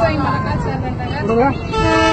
तो